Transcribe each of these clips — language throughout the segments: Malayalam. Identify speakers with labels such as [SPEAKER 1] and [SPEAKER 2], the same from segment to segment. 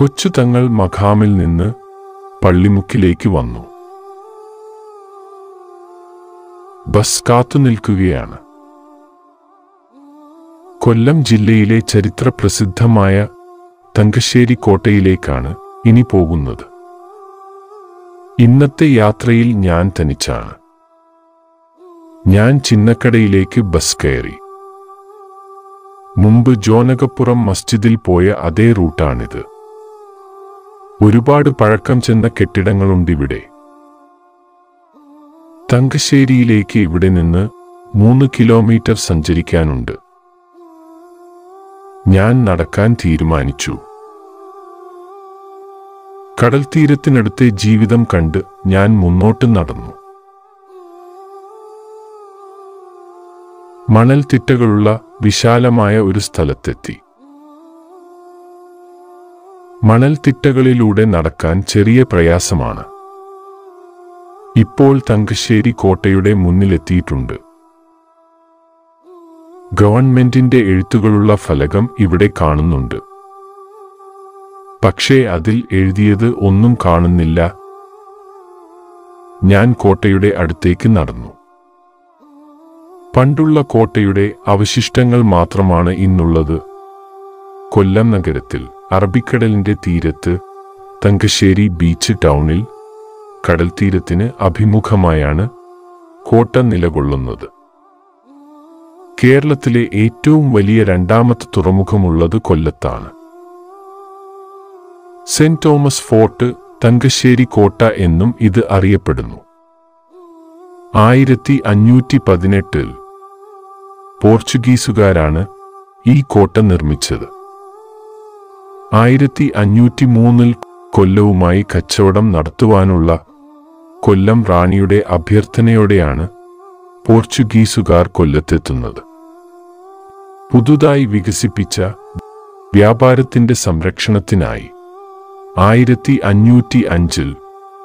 [SPEAKER 1] കൊച്ചു തങ്ങൾ മഖാമിൽ നിന്ന് പള്ളിമുക്കിലേക്ക് വന്നു. ബസ് കാത്തു നിൽക്കുകയാണ്. കൊല്ലം ജില്ലയിലെ ചരിത്ര പ്രസിദ്ധമായ തങ്കശ്ശേരി കോട്ടയിലേക്കാണ് ഇനി പോകുന്നത്. ഇന്നത്തെ യാത്രയിൽ ഞാൻ തനിച്ചാണ്. ഞാൻ ചിന്നക്കടയിലേക്ക് ബസ് കയറി. മുമ്പ് ജോനകപ്പുറം മസ്ജിദിൽ പോയ അതേ റൂട്ടാണിത്. ഒരുപാട് പഴക്കം ചെന്ന കെട്ടിടങ്ങളുണ്ടിവിടെ തങ്കശ്ശേരിയിലേക്ക് ഇവിടെ നിന്ന് മൂന്ന് കിലോമീറ്റർ സഞ്ചരിക്കാനുണ്ട്. ഞാൻ നടക്കാൻ തീരുമാനിച്ചു. കടൽ തീരത്തിനടുത്തെ ജീവിതം കണ്ട് ഞാൻ മുന്നോട്ട് നടന്നു. മണൽ തിറ്റകളുള്ള വിശാലമായ ഒരു സ്ഥലത്തെത്തി. മണൽ തിട്ടകളിലൂടെ നടക്കാൻ ചെറിയ പ്രയാസമാണ്. ഇപ്പോൾ തങ്കശ്ശേരി കോട്ടയുടെ മുന്നിലെത്തിയിട്ടുണ്ട്. ഗവൺമെന്റിന്റെ എഴുത്തുകളുള്ള ഫലകം ഇവിടെ കാണുന്നുണ്ട്. പക്ഷേ അതിൽ എഴുതിയത് ഒന്നും കാണുന്നില്ല. ഞാൻ കോട്ടയുടെ അടുത്തേക്ക് നടന്നു. പണ്ടുള്ള കോട്ടയുടെ അവശിഷ്ടങ്ങൾ മാത്രമാണ് ഇന്നുള്ളത്. കൊല്ലം നഗരത്തിൽ. അറബിക്കടലിന്റെ തീരത്ത് തങ്കശ്ശേരി ബീച്ച് ടൗണിൽ കടൽ തീരത്തിന് അഭിമുഖമായാണ് കോട്ട നിലകൊള്ളുന്നത്. കേരളത്തിലെ ഏറ്റവും വലിയ രണ്ടാമത്തെ തുറമുഖമുള്ളത് കൊല്ലത്താണ്. സെന്റ് തോമസ് ഫോർട്ട് തങ്കശ്ശേരി കോട്ട എന്നും ഇത് അറിയപ്പെടുന്നു. ആയിരത്തി അഞ്ഞൂറ്റി പതിനെട്ടിൽ പോർച്ചുഗീസുകാരാണ് ഈ കോട്ട നിർമ്മിച്ചത്. ആയിരത്തി അഞ്ഞൂറ്റി മൂന്നിൽ കൊല്ലവുമായി കച്ചവടം നടത്തുവാനുള്ള കൊല്ലം റാണിയുടെ അഭ്യർത്ഥനയോടെയാണ് പോർച്ചുഗീസുകാർ കൊല്ലത്തെത്തുന്നത്. പുതുതായി വികസിപ്പിച്ച വ്യാപാരത്തിന്റെ സംരക്ഷണത്തിനായി ആയിരത്തി അഞ്ഞൂറ്റി അഞ്ചിൽ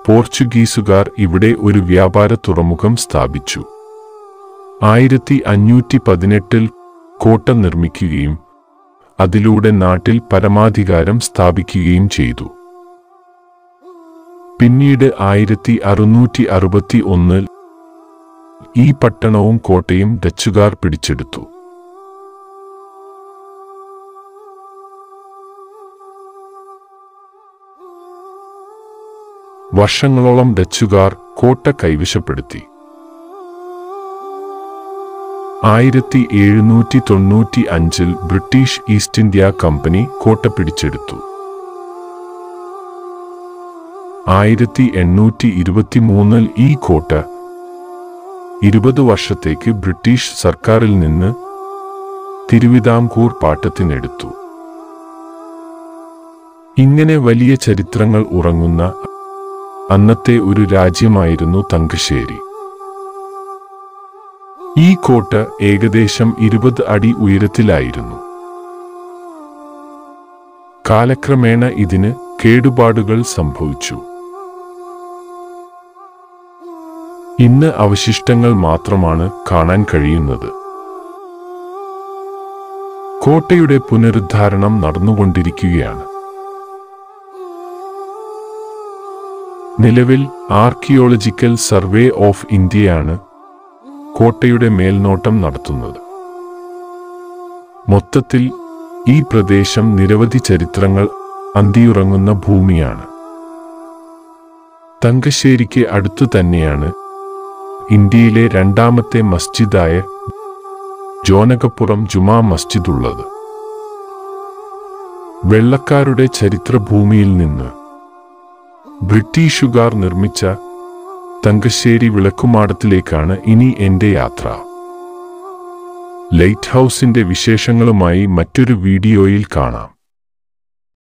[SPEAKER 1] പോർച്ചുഗീസുകാർ ഇവിടെ ഒരു വ്യാപാര തുറമുഖം സ്ഥാപിച്ചു. ആയിരത്തി അഞ്ഞൂറ്റി പതിനെട്ടിൽ കോട്ട നിർമ്മിക്കുകയും അതിലൂടെ നാട്ടിൽ പരമാധികാരം സ്ഥാപിക്കുകയും ചെയ്തു. പിന്നീട് ആയിരത്തി അറുന്നൂറ്റി അറുപത്തി ഒന്നിൽ ഈ പട്ടണവും കോട്ടയും ഡച്ചുകാർ പിടിച്ചെടുത്തു. വർഷങ്ങളോളം ഡച്ചുകാർ കോട്ട കൈവശപ്പെടുത്തി. ആയിരത്തി എഴുന്നൂറ്റി തൊണ്ണൂറ്റി അഞ്ചിൽ ബ്രിട്ടീഷ് ഈസ്റ്റ് ഇന്ത്യ കമ്പനി കോട്ട പിടിച്ചെടുത്തു. ആയിരത്തി എണ്ണൂറ്റി ഇരുപത്തിമൂന്നിൽ ഈ കോട്ട ഇരുപത് വർഷത്തേക്ക് ബ്രിട്ടീഷ് സർക്കാരിൽ നിന്ന് തിരുവിതാംകൂർ പാട്ടത്തിനെടുത്തു. ഇങ്ങനെ വലിയ ചരിത്രങ്ങൾ ഉറങ്ങുന്ന അന്നത്തെ ഒരു രാജ്യമായിരുന്നു തങ്കശ്ശേരി. ഈ കോട്ട ഏകദേശം ഇരുപത് അടി ഉയരത്തിലായിരുന്നു. കാലക്രമേണ ഇതിന് കേടുപാടുകൾ സംഭവിച്ചു. ഇന്ന് അവശിഷ്ടങ്ങൾ മാത്രമാണ് കാണാൻ കഴിയുന്നത്. കോട്ടയുടെ പുനരുദ്ധാരണം നടന്നുകൊണ്ടിരിക്കുകയാണ്. നിലവിൽ ആർക്കിയോളജിക്കൽ സർവേ ഓഫ് ഇന്ത്യയാണ് കോട്ടയുടെ മേൽനോട്ടം നടത്തുന്നത്. മൊത്തത്തിൽ ഈ പ്രദേശം നിരവധി ചരിത്രങ്ങൾ അന്തിയുറങ്ങുന്ന ഭൂമിയാണ്. തങ്കശ്ശേരിക്ക് അടുത്തു തന്നെയാണ് ഇന്ത്യയിലെ രണ്ടാമത്തെ മസ്ജിദായ ജോനകപ്പുറം ജുമാ മസ്ജിദ് ഉള്ളത് വെള്ളക്കാരുടെ ചരിത്രഭൂമിയിൽ നിന്ന് ബ്രിട്ടീഷുകാർ നിർമ്മിച്ച തങ്കശ്ശേരി വിളക്കുമാടത്തിലേക്കാണ് ഇനി എന്റെ യാത്ര. ലൈറ്റ് ഹൗസിന്റെ വിശേഷങ്ങളുമായി മറ്റൊരു വീഡിയോയിൽ കാണാം.